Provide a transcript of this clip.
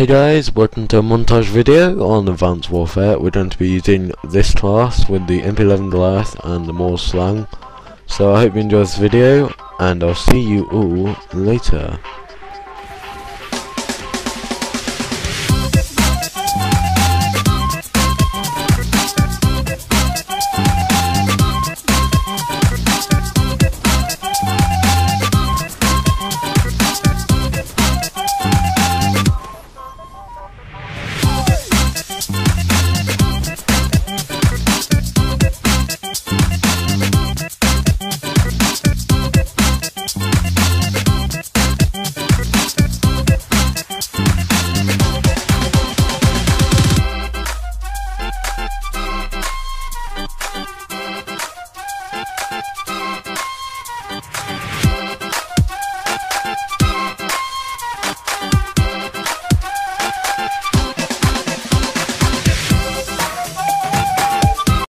Hey guys, welcome to a montage video on Advanced Warfare. We're going to be using this class with the MP11 glass and the MORS Slang. So I hope you enjoy this video, and I'll see you all later.